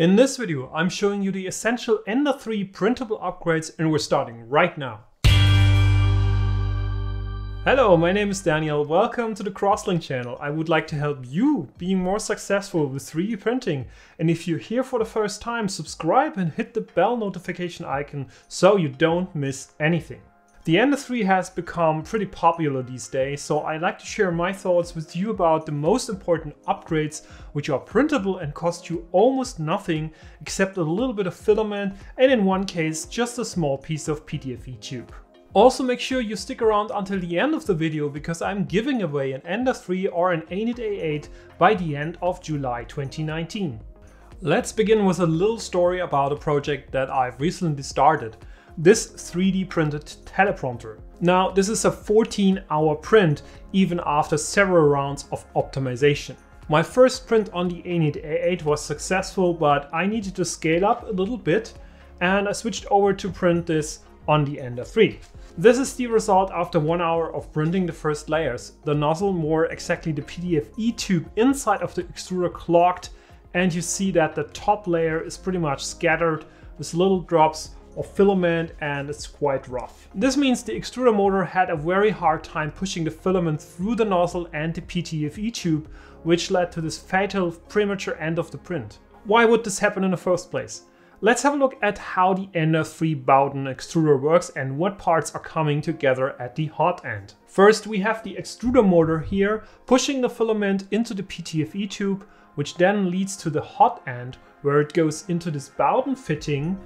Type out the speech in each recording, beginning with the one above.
In this video, I'm showing you the essential Ender 3 printable upgrades and we're starting right now. Hello, my name is Daniel. Welcome to the Crosslink channel. I would like to help you being more successful with 3D printing. And if you're here for the first time, subscribe and hit the bell notification icon so you don't miss anything. The Ender 3 has become pretty popular these days, so I'd like to share my thoughts with you about the most important upgrades which are printable and cost you almost nothing except a little bit of filament and in one case just a small piece of PTFE tube. Also make sure you stick around until the end of the video because I'm giving away an Ender 3 or an Anet A8 by the end of July 2019. Let's begin with a little story about a project that I've recently started. This 3D printed teleprompter. Now this is a 14 hour print even after several rounds of optimization. My first print on the Anet A8 was successful but I needed to scale up a little bit and I switched over to print this on the Ender 3. This is the result after one hour of printing the first layers. The nozzle, more exactly the PTFE tube inside of the extruder clogged and you see that the top layer is pretty much scattered with little drops of filament and it's quite rough. This means the extruder motor had a very hard time pushing the filament through the nozzle and the PTFE tube, which led to this fatal premature end of the print. Why would this happen in the first place? Let's have a look at how the Ender 3 Bowden extruder works and what parts are coming together at the hot end. First we have the extruder motor here pushing the filament into the PTFE tube which then leads to the hot end where it goes into this Bowden fitting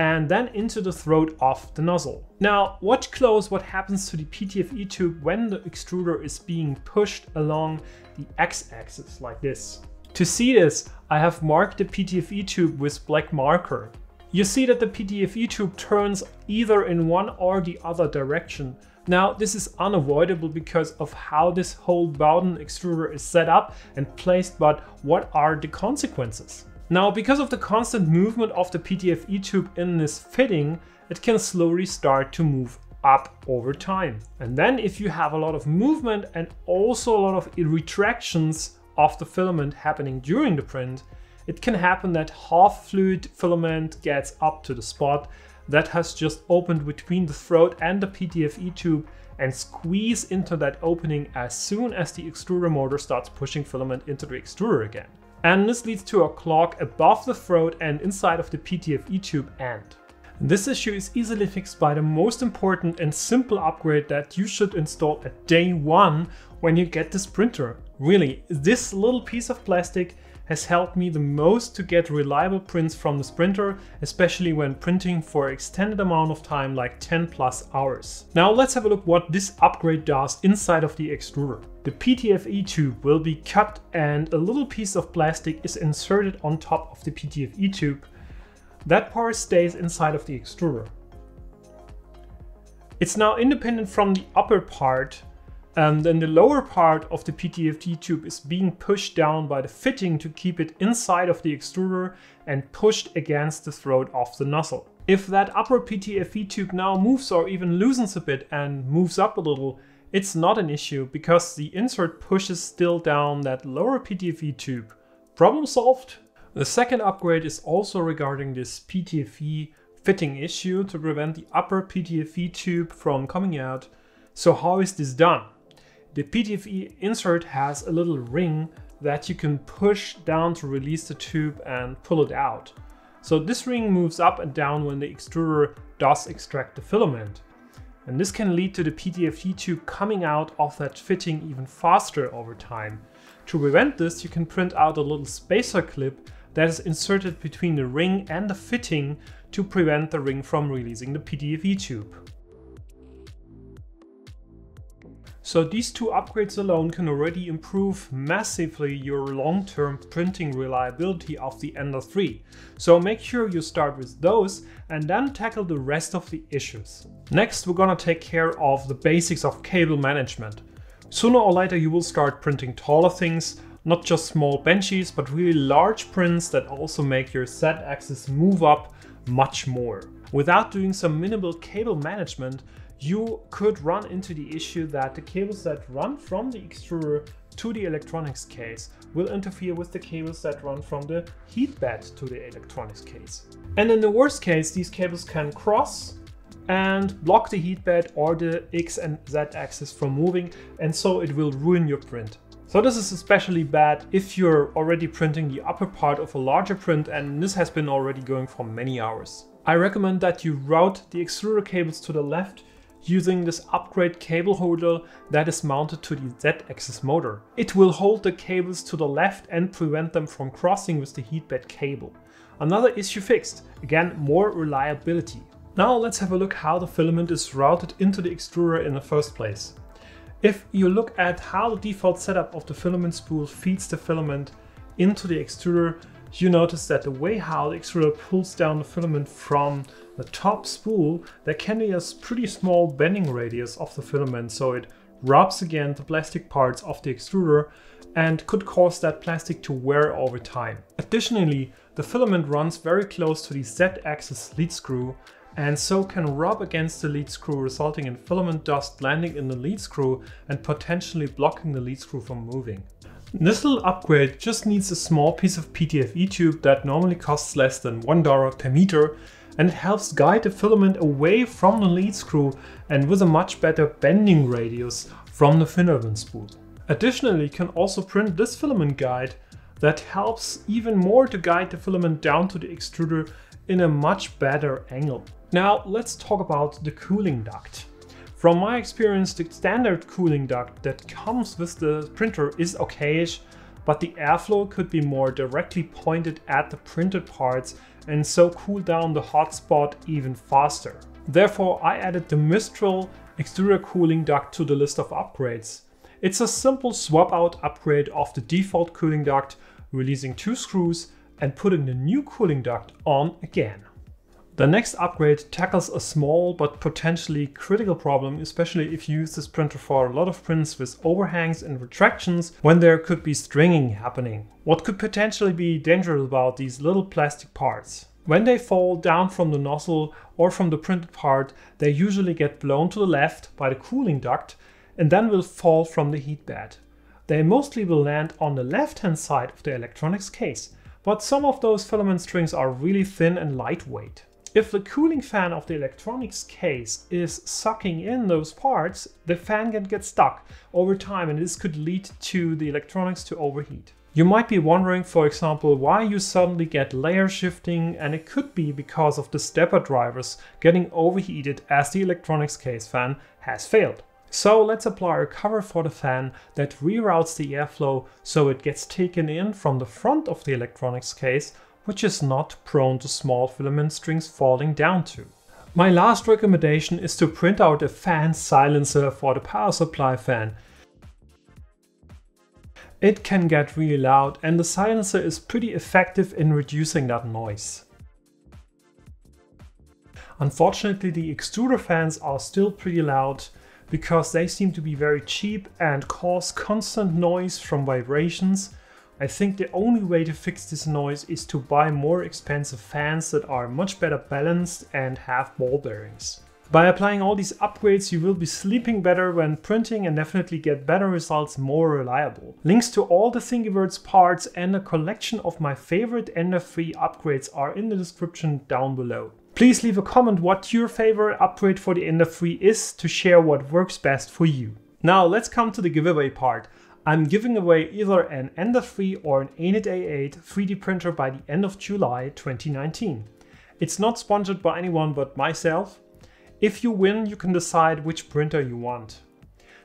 and then into the throat of the nozzle. Now watch close what happens to the PTFE tube when the extruder is being pushed along the x-axis like this. To see this, I have marked the PTFE tube with black marker. You see that the PTFE tube turns either in one or the other direction. Now this is unavoidable because of how this whole Bowden extruder is set up and placed, but what are the consequences? Now because of the constant movement of the PTFE tube in this fitting, it can slowly start to move up over time. And then if you have a lot of movement and also a lot of retractions of the filament happening during the print, it can happen that half fluid filament gets up to the spot that has just opened between the throat and the PTFE tube and squeeze into that opening as soon as the extruder motor starts pushing filament into the extruder again. And this leads to a clog above the throat and inside of the PTFE tube end. This issue is easily fixed by the most important and simple upgrade that you should install at day one when you get this printer. Really, this little piece of plastic has helped me the most to get reliable prints from this printer, especially when printing for extended amount of time like 10 plus hours. Now let's have a look what this upgrade does inside of the extruder. The PTFE tube will be cut and a little piece of plastic is inserted on top of the PTFE tube. That part stays inside of the extruder. It's now independent from the upper part and then the lower part of the PTFE tube is being pushed down by the fitting to keep it inside of the extruder and pushed against the throat of the nozzle. If that upper PTFE tube now moves or even loosens a bit and moves up a little, it's not an issue because the insert pushes still down that lower PTFE tube. Problem solved? The second upgrade is also regarding this PTFE fitting issue to prevent the upper PTFE tube from coming out. So how is this done? The PTFE insert has a little ring that you can push down to release the tube and pull it out. So this ring moves up and down when the extruder does extract the filament. And this can lead to the PTFE tube coming out of that fitting even faster over time. To prevent this, you can print out a little spacer clip that is inserted between the ring and the fitting to prevent the ring from releasing the PTFE tube. So these two upgrades alone can already improve massively your long-term printing reliability of the Ender 3. So make sure you start with those and then tackle the rest of the issues. Next we're gonna take care of the basics of cable management. Sooner or later you will start printing taller things, not just small benchies, but really large prints that also make your Z axis move up much more. Without doing some minimal cable management, you could run into the issue that the cables that run from the extruder to the electronics case will interfere with the cables that run from the heat bed to the electronics case. And in the worst case, these cables can cross and block the heat bed or the X and Z axis from moving, and so it will ruin your print. So this is especially bad if you're already printing the upper part of a larger print and this has been already going for many hours. I recommend that you route the extruder cables to the left using this upgrade cable holder that is mounted to the Z-axis motor. It will hold the cables to the left and prevent them from crossing with the heatbed cable. Another issue fixed, again more reliability. Now let's have a look how the filament is routed into the extruder in the first place. If you look at how the default setup of the filament spool feeds the filament into the extruder, you notice that the way how the extruder pulls down the filament from the top spool, there can be a pretty small bending radius of the filament, so it rubs against the plastic parts of the extruder and could cause that plastic to wear over time. Additionally, the filament runs very close to the Z-axis lead screw and so can rub against the lead screw resulting in filament dust landing in the lead screw and potentially blocking the lead screw from moving. This little upgrade just needs a small piece of PTFE tube that normally costs less than $1 per meter and it helps guide the filament away from the lead screw and with a much better bending radius from the filament spool. Additionally, you can also print this filament guide that helps even more to guide the filament down to the extruder in a much better angle. Now let's talk about the cooling duct. From my experience, the standard cooling duct that comes with the printer is okayish, but the airflow could be more directly pointed at the printed parts and so cool down the hotspot even faster. Therefore, I added the Mistral extruder cooling duct to the list of upgrades. It's a simple swap out upgrade of the default cooling duct, releasing two screws and putting the new cooling duct on again. The next upgrade tackles a small but potentially critical problem, especially if you use this printer for a lot of prints with overhangs and retractions when there could be stringing happening. What could potentially be dangerous about these little plastic parts? When they fall down from the nozzle or from the printed part, they usually get blown to the left by the cooling duct and then will fall from the heat bed. They mostly will land on the left hand side of the electronics case, but some of those filament strings are really thin and lightweight. If the cooling fan of the electronics case is sucking in those parts, the fan can get stuck over time and this could lead to the electronics to overheat. You might be wondering, for example, why you suddenly get layer shifting and it could be because of the stepper drivers getting overheated as the electronics case fan has failed. So let's apply a cover for the fan that reroutes the airflow so it gets taken in from the front of the electronics case, which is not prone to small filament strings falling down to. My last recommendation is to print out a fan silencer for the power supply fan. It can get really loud and the silencer is pretty effective in reducing that noise. Unfortunately the extruder fans are still pretty loud because they seem to be very cheap and cause constant noise from vibrations. I think the only way to fix this noise is to buy more expensive fans that are much better balanced and have ball bearings. By applying all these upgrades you will be sleeping better when printing and definitely get better results more reliable. Links to all the Thingiverse parts and a collection of my favorite Ender 3 upgrades are in the description down below. Please leave a comment what your favorite upgrade for the Ender 3 is to share what works best for you. Now let's come to the giveaway part. I'm giving away either an Ender 3 or an Anet A8 3D printer by the end of July 2019. It's not sponsored by anyone but myself. If you win, you can decide which printer you want.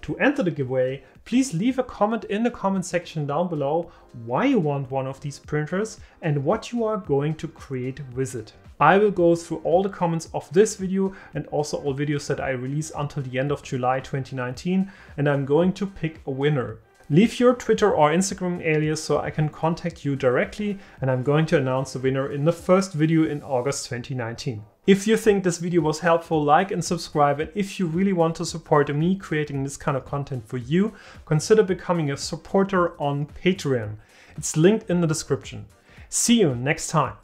To enter the giveaway, please leave a comment in the comment section down below why you want one of these printers and what you are going to create with it. I will go through all the comments of this video and also all videos that I release until the end of July 2019 and I'm going to pick a winner. Leave your Twitter or Instagram alias so I can contact you directly and I'm going to announce the winner in the first video in August 2019. If you think this video was helpful, like and subscribe and if you really want to support me creating this kind of content for you, consider becoming a supporter on Patreon. It's linked in the description. See you next time.